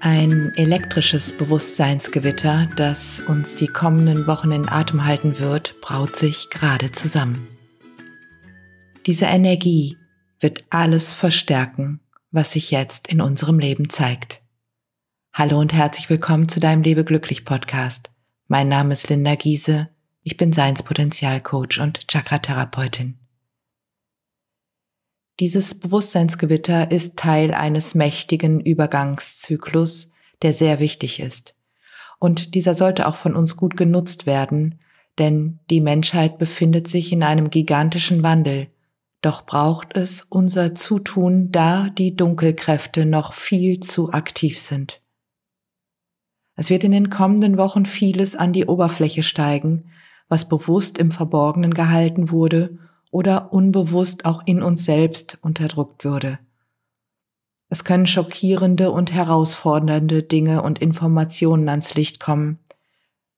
Ein elektrisches Bewusstseinsgewitter, das uns die kommenden Wochen in Atem halten wird, braut sich gerade zusammen. Diese Energie wird alles verstärken, was sich jetzt in unserem Leben zeigt. Hallo und herzlich willkommen zu deinem Lebe glücklich Podcast. Mein Name ist Linda Giese, ich bin Seinspotenzialcoach und Chakra-Therapeutin. Dieses Bewusstseinsgewitter ist Teil eines mächtigen Übergangszyklus, der sehr wichtig ist. Und dieser sollte auch von uns gut genutzt werden, denn die Menschheit befindet sich in einem gigantischen Wandel. Doch braucht es unser Zutun, da die Dunkelkräfte noch viel zu aktiv sind. Es wird in den kommenden Wochen vieles an die Oberfläche steigen, was bewusst im Verborgenen gehalten wurde oder unbewusst auch in uns selbst unterdrückt würde. Es können schockierende und herausfordernde Dinge und Informationen ans Licht kommen.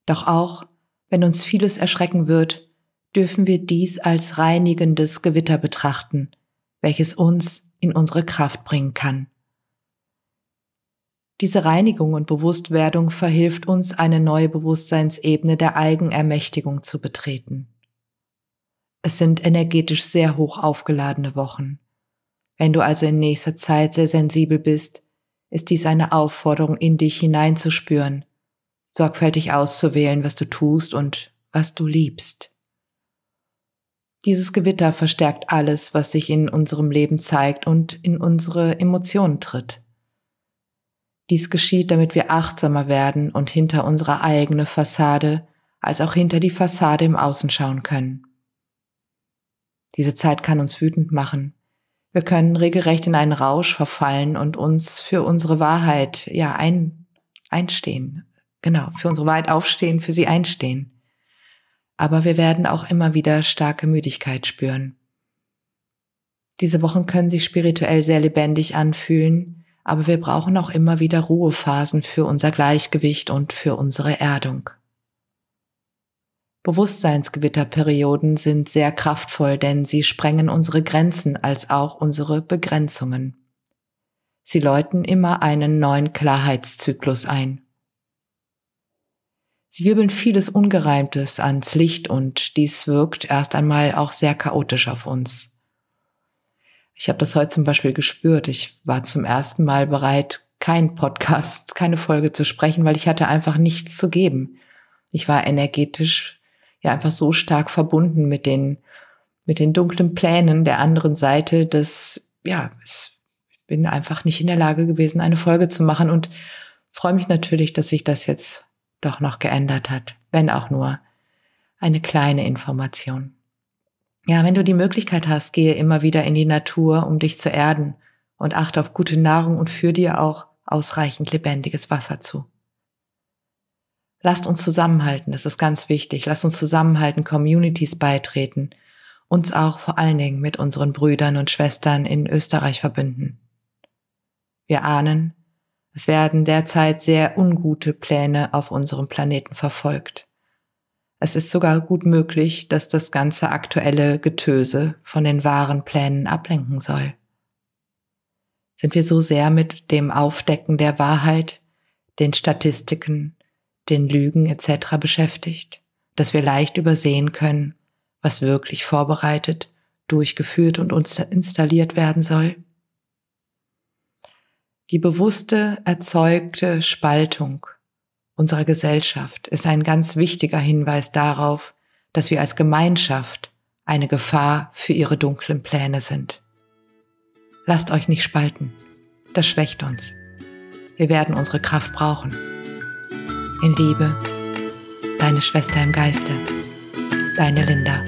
Doch auch, wenn uns vieles erschrecken wird, dürfen wir dies als reinigendes Gewitter betrachten, welches uns in unsere Kraft bringen kann. Diese Reinigung und Bewusstwerdung verhilft uns, eine neue Bewusstseinsebene der Eigenermächtigung zu betreten. Es sind energetisch sehr hoch aufgeladene Wochen. Wenn du also in nächster Zeit sehr sensibel bist, ist dies eine Aufforderung, in dich hineinzuspüren, sorgfältig auszuwählen, was du tust und was du liebst. Dieses Gewitter verstärkt alles, was sich in unserem Leben zeigt und in unsere Emotionen tritt. Dies geschieht, damit wir achtsamer werden und hinter unsere eigene Fassade als auch hinter die Fassade im Außen schauen können. Diese Zeit kann uns wütend machen. Wir können regelrecht in einen Rausch verfallen und uns für unsere Wahrheit, ja, ein, einstehen. Genau, für unsere Wahrheit aufstehen, für sie einstehen. Aber wir werden auch immer wieder starke Müdigkeit spüren. Diese Wochen können sich spirituell sehr lebendig anfühlen, aber wir brauchen auch immer wieder Ruhephasen für unser Gleichgewicht und für unsere Erdung. Bewusstseinsgewitterperioden sind sehr kraftvoll, denn sie sprengen unsere Grenzen als auch unsere Begrenzungen. Sie läuten immer einen neuen Klarheitszyklus ein. Sie wirbeln vieles Ungereimtes ans Licht und dies wirkt erst einmal auch sehr chaotisch auf uns. Ich habe das heute zum Beispiel gespürt. Ich war zum ersten Mal bereit, kein Podcast, keine Folge zu sprechen, weil ich hatte einfach nichts zu geben. Ich war energetisch ja einfach so stark verbunden mit den, mit den dunklen Plänen der anderen Seite, dass, ja, ich bin einfach nicht in der Lage gewesen, eine Folge zu machen und freue mich natürlich, dass sich das jetzt doch noch geändert hat, wenn auch nur eine kleine Information. Ja, wenn du die Möglichkeit hast, gehe immer wieder in die Natur, um dich zu erden und achte auf gute Nahrung und führe dir auch ausreichend lebendiges Wasser zu. Lasst uns zusammenhalten, das ist ganz wichtig. Lasst uns zusammenhalten, Communities beitreten, uns auch vor allen Dingen mit unseren Brüdern und Schwestern in Österreich verbünden. Wir ahnen, es werden derzeit sehr ungute Pläne auf unserem Planeten verfolgt. Es ist sogar gut möglich, dass das ganze aktuelle Getöse von den wahren Plänen ablenken soll. Sind wir so sehr mit dem Aufdecken der Wahrheit, den Statistiken, den Lügen etc. beschäftigt, dass wir leicht übersehen können, was wirklich vorbereitet, durchgeführt und installiert werden soll? Die bewusste erzeugte Spaltung unserer Gesellschaft ist ein ganz wichtiger Hinweis darauf, dass wir als Gemeinschaft eine Gefahr für ihre dunklen Pläne sind. Lasst euch nicht spalten, das schwächt uns. Wir werden unsere Kraft brauchen. In Liebe, deine Schwester im Geiste, deine Linda.